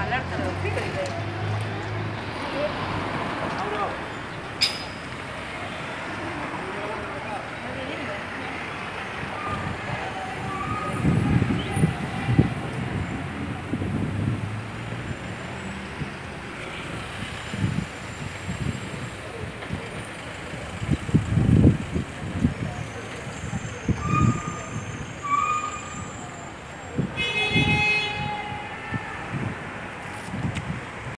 Alerta de los